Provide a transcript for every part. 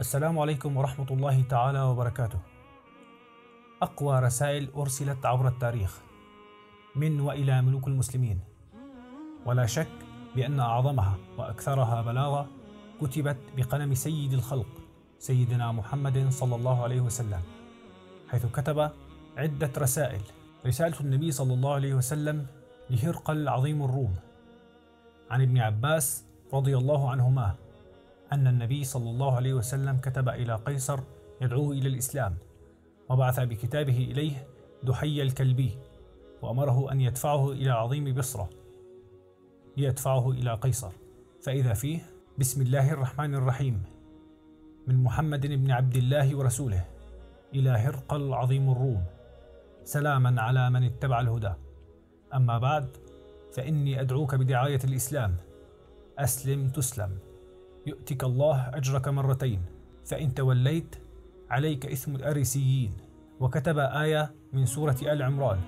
السلام عليكم ورحمة الله تعالى وبركاته. أقوى رسائل أرسلت عبر التاريخ من وإلى ملوك المسلمين، ولا شك بأن أعظمها وأكثرها بلاغة كتبت بقلم سيد الخلق سيدنا محمد صلى الله عليه وسلم، حيث كتب عدة رسائل. رسالة النبي صلى الله عليه وسلم لهرقل عظيم الروم عن ابن عباس رضي الله عنهما أن النبي صلى الله عليه وسلم كتب إلى قيصر يدعوه إلى الإسلام وبعث بكتابه إليه دحي الكلبي وأمره أن يدفعه إلى عظيم بصرة ليدفعه إلى قيصر. فإذا فيه بسم الله الرحمن الرحيم من محمد بن عبد الله ورسوله إلى هرقل عظيم الروم سلاما على من اتبع الهدى. أما بعد فإني أدعوك بدعاية الإسلام أسلم تسلم. يؤتك الله أجرك مرتين فإن توليت عليك إثم الأريسيين. وكتب آية من سورة آل عمران.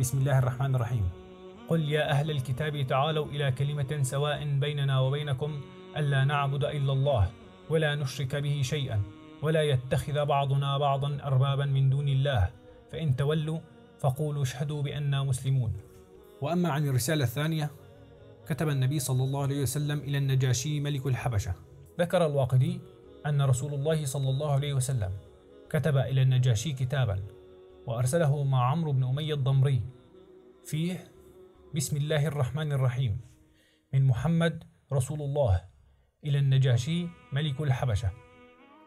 بسم الله الرحمن الرحيم. قل يا أهل الكتاب تعالوا إلى كلمة سواء بيننا وبينكم ألا نعبد إلا الله ولا نشرك به شيئا ولا يتخذ بعضنا بعضا أربابا من دون الله. فإن تولوا فقولوا اشهدوا بأننا مسلمون. وأما عن الرسالة الثانية كتب النبي صلى الله عليه وسلم إلى النجاشي ملك الحبشة. ذكر الواقدي أن رسول الله صلى الله عليه وسلم كتب إلى النجاشي كتابا وأرسله مع عمرو بن أمية الضمري. فيه بسم الله الرحمن الرحيم من محمد رسول الله إلى النجاشي ملك الحبشة.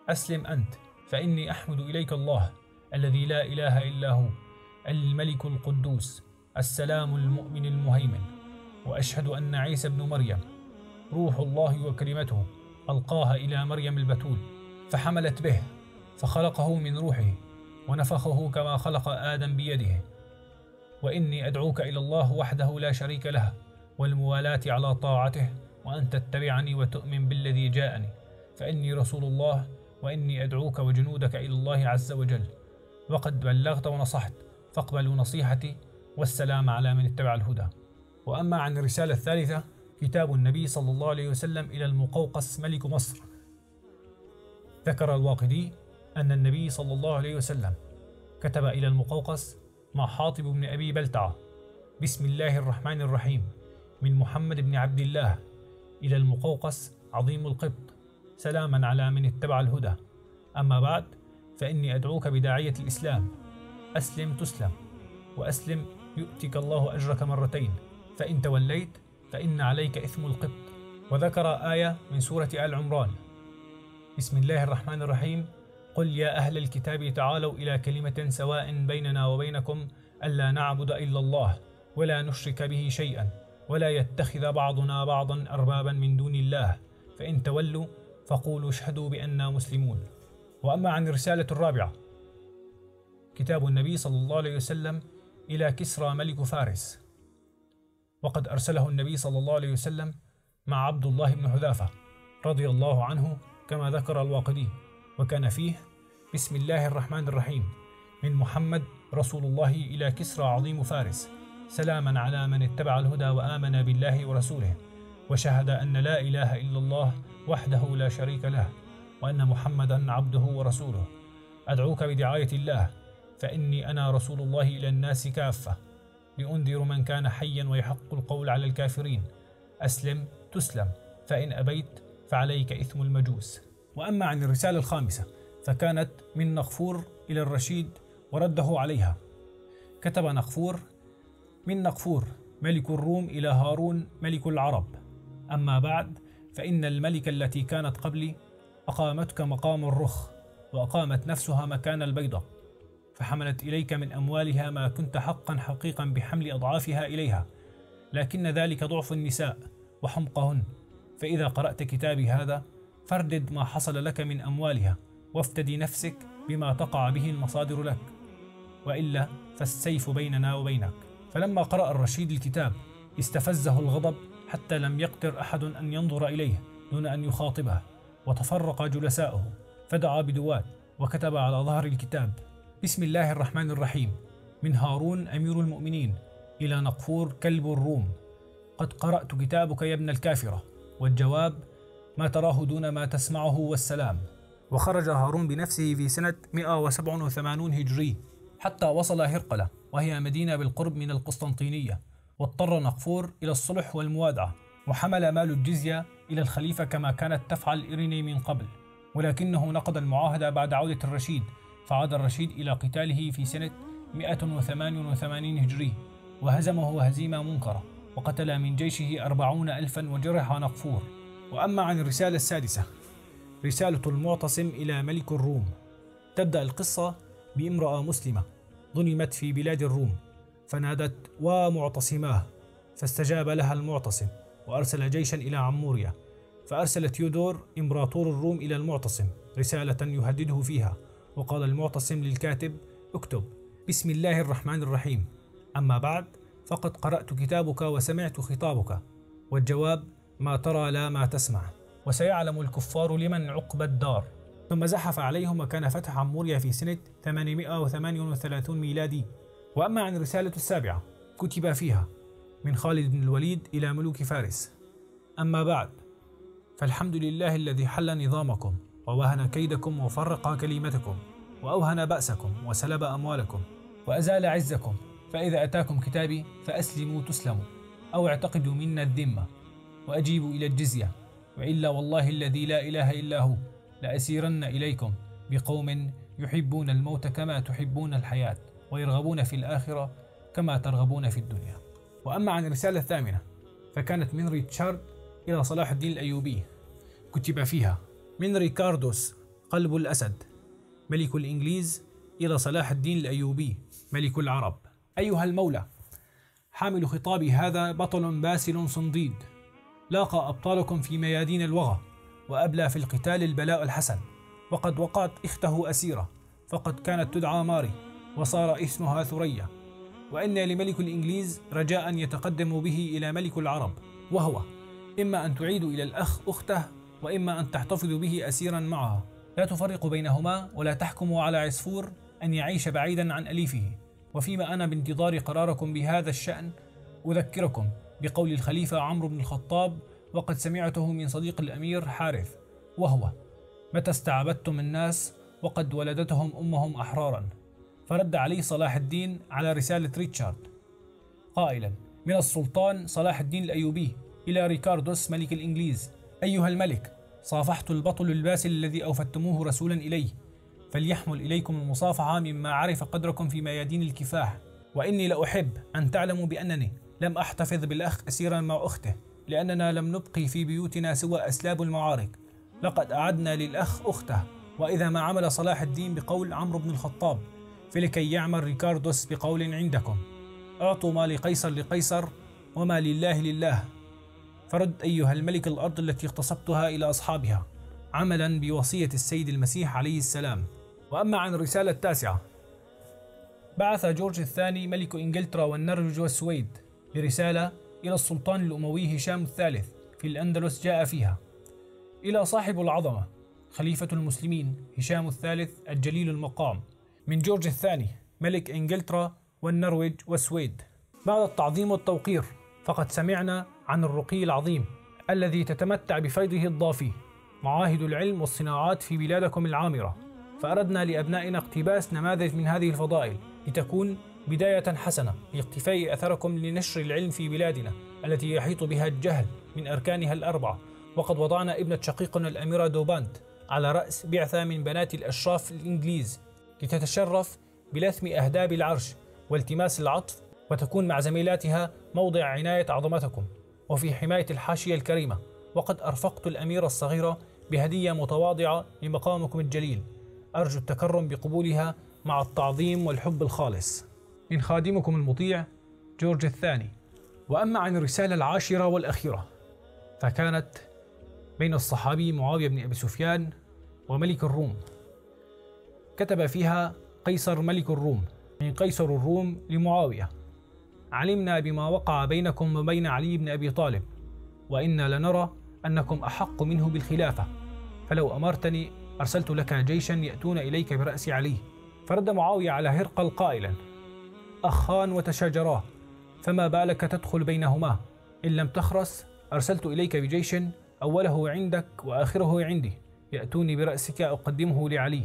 أسلم أنت فإني أحمد إليك الله الذي لا إله إلا هو الملك القدوس السلام المؤمن المهيمن. وأشهد أن عيسى ابن مريم روح الله وكلمته ألقاها إلى مريم البتول فحملت به فخلقه من روحه ونفخه كما خلق آدم بيده. وإني أدعوك إلى الله وحده لا شريك له والموالاة على طاعته وأن تتبعني وتؤمن بالذي جاءني. فإني رسول الله وإني أدعوك وجنودك إلى الله عز وجل. وقد بلغت ونصحت فاقبلوا نصيحتي والسلام على من اتبع الهدى. وأما عن الرسالة الثالثة كتاب النبي صلى الله عليه وسلم إلى المقوقس ملك مصر. ذكر الواقدي أن النبي صلى الله عليه وسلم كتب إلى المقوقس مع حاطب بن أبي بلتعة. بسم الله الرحمن الرحيم. من محمد بن عبد الله إلى المقوقس عظيم القبط سلاما على من اتبع الهدى. أما بعد فإني أدعوك بداعية الإسلام. أسلم تسلم وأسلم يؤتك الله أجرك مرتين. فإن توليت فإن عليك إثم القبط. وذكر آية من سورة آل عمران. بسم الله الرحمن الرحيم. قل يا أهل الكتاب تعالوا إلى كلمة سواء بيننا وبينكم ألا نعبد إلا الله ولا نشرك به شيئا ولا يتخذ بعضنا بعضا أربابا من دون الله. فإن تولوا فقولوا اشهدوا بأننا مسلمون. وأما عن الرسالة الرابعة كتاب النبي صلى الله عليه وسلم إلى كسرى ملك فارس. وقد أرسله النبي صلى الله عليه وسلم مع عبد الله بن حذافة رضي الله عنه كما ذكر الواقدي. وكان فيه بسم الله الرحمن الرحيم من محمد رسول الله إلى كسرى عظيم فارس سلاما على من اتبع الهدى وآمن بالله ورسوله وشهد أن لا إله إلا الله وحده لا شريك له وأن محمدا عبده ورسوله. أدعوك بدعاية الله فإني أنا رسول الله إلى الناس كافة. لأنذر من كان حيا ويحق القول على الكافرين. أسلم تسلم. فإن أبيت فعليك إثم المجوس. وأما عن الرسالة الخامسة فكانت من نغفور إلى الرشيد ورده عليها. كتب نغفور من نغفور ملك الروم إلى هارون ملك العرب. أما بعد فإن الملكة التي كانت قبلي أقامتك مقام الرخ وأقامت نفسها مكان البيضة فحملت إليك من أموالها ما كنت حقا حقيقا بحمل أضعافها إليها لكن ذلك ضعف النساء وحمقهن. فإذا قرأت كتابي هذا فردد ما حصل لك من أموالها وافتدي نفسك بما تقع به المصادر لك. وإلا فالسيف بيننا وبينك. فلما قرأ الرشيد الكتاب استفزه الغضب حتى لم يقدر أحد أن ينظر إليه دون أن يخاطبه وتفرق جلساؤه فدعا بدوات وكتب على ظهر الكتاب. بسم الله الرحمن الرحيم. من هارون أمير المؤمنين إلى نقفور كلب الروم. قد قرأت كتابك يا ابن الكافرة. والجواب ما تراه دون ما تسمعه والسلام. وخرج هارون بنفسه في سنة 187 هجري حتى وصل هرقلة وهي مدينة بالقرب من القسطنطينية. واضطر نقفور إلى الصلح والموادعة وحمل مال الجزية إلى الخليفة كما كانت تفعل إيريني من قبل. ولكنه نقض المعاهدة بعد عودة الرشيد فعاد الرشيد إلى قتاله في سنة 188 هجري وهزمه هزيمة منكرة وقتل من جيشه أربعون ألفا وجرح نقفور. وأما عن الرسالة السادسة رسالة المعتصم إلى ملك الروم. تبدأ القصة بامرأة مسلمة ظلمت في بلاد الروم فنادت ومعتصماه فاستجاب لها المعتصم وأرسل جيشا إلى عموريا. فأرسل تيودور إمبراطور الروم إلى المعتصم رسالة يهدده فيها. وقال المعتصم للكاتب اكتب. بسم الله الرحمن الرحيم. أما بعد فقد قرأت كتابك وسمعت خطابك. والجواب ما ترى لا ما تسمع. وسيعلم الكفار لمن عقب الدار. ثم زحف عليهم وكان فتح عموريا في سنة 838 ميلادي. وأما عن الرسالة السابعة كتب فيها من خالد بن الوليد إلى ملوك فارس. أما بعد فالحمد لله الذي حل نظامكم. ووهن كيدكم وفرق كلمتكم وأوهن بأسكم وسلب أموالكم وأزال عزكم فإذا أتاكم كتابي فأسلموا تسلموا أو اعتقدوا منا الذمة وأجيبوا إلى الجزية وإلا والله الذي لا إله إلا هو لأسيرن إليكم بقوم يحبون الموت كما تحبون الحياة ويرغبون في الآخرة كما ترغبون في الدنيا. وأما عن الرسالة الثامنة فكانت من ريتشارد إلى صلاح الدين الأيوبي كتب فيها من ريكاردوس قلب الأسد. ملك الإنجليز إلى صلاح الدين الأيوبي. ملك العرب. أيها المولى حامل خطابي هذا بطل باسل صنديد. لاقى أبطالكم في ميادين الوغى وأبلى في القتال البلاء الحسن. وقد وقعت أخته أسيرة فقد كانت تدعى ماري وصار اسمها ثريا. وإن لملك الإنجليز رجاء يتقدم به إلى ملك العرب وهو إما أن تعيد إلى الأخ أخته وإما أن تحتفظ به أسيرا معها لا تفرق بينهما ولا تحكم على عصفور أن يعيش بعيدا عن أليفه. وفيما أنا بانتظار قراركم بهذا الشأن أذكركم بقول الخليفة عمرو بن الخطاب وقد سمعته من صديق الأمير حارث وهو متى استعبدتم الناس وقد ولدتهم أمهم أحرارا؟ فرد عليه صلاح الدين على رسالة ريتشارد. قائلا من السلطان صلاح الدين الأيوبي إلى ريكاردوس ملك الإنجليز. أيها الملك صافحت البطل الباسل الذي أوفدتموه رسولا إليه. فليحمل إليكم المصافحة ممن عرف قدركم في ميادين الكفاح. وإني لأحب أن تعلموا بأنني لم أحتفظ بالأخ أسيرا مع أخته لأننا لم نبقي في بيوتنا سوى أسلاب المعارك. لقد أعدنا للأخ أخته. وإذا ما عمل صلاح الدين بقول عمرو بن الخطاب فلكي يعمل ريكاردوس بقول عندكم. أعطوا ما لقيصر لقيصر وما لله لله. فرد أيها الملك الأرض التي اغتصبتها إلى أصحابها عملا بوصية السيد المسيح عليه السلام. وأما عن الرسالة التاسعة بعث جورج الثاني ملك إنجلترا والنرويج والسويد برسالة إلى السلطان الأموي هشام الثالث في الأندلس جاء فيها. إلى صاحب العظمة خليفة المسلمين هشام الثالث الجليل المقام من جورج الثاني ملك إنجلترا والنرويج والسويد. بعد التعظيم والتوقير فقد سمعنا عن الرقي العظيم الذي تتمتع بفيضه الضافي معاهد العلم والصناعات في بلادكم العامرة. فأردنا لأبنائنا اقتباس نماذج من هذه الفضائل لتكون بداية حسنة لاقتفاء أثركم لنشر العلم في بلادنا التي يحيط بها الجهل من أركانها الأربعة وقد وضعنا ابنة شقيقنا الأميرة دوبانت على رأس بعثة من بنات الأشراف الإنجليز لتتشرف بلثم أهداب العرش والتماس العطف وتكون مع زميلاتها موضع عناية عظمتكم. وفي حماية الحاشية الكريمة. وقد أرفقت الأميرة الصغيرة بهدية متواضعة لمقامكم الجليل. أرجو التكرم بقبولها مع التعظيم والحب الخالص. من خادمكم المطيع جورج الثاني. وأما عن الرسالة العاشرة والأخيرة فكانت بين الصحابي معاوية بن أبي سفيان وملك الروم. كتب فيها قيصر ملك الروم من قيصر الروم لمعاوية. علمنا بما وقع بينكم وبين علي بن أبي طالب وإنا لنرى أنكم أحق منه بالخلافة. فلو أمرتني أرسلت لك جيشا يأتون إليك برأس علي. فرد معاوية على هرقل قائلا أخان وتشاجرا فما بالك تدخل بينهما؟ إن لم تخرس أرسلت إليك بجيش أوله عندك وآخره عندي. يأتوني برأسك أقدمه لعلي.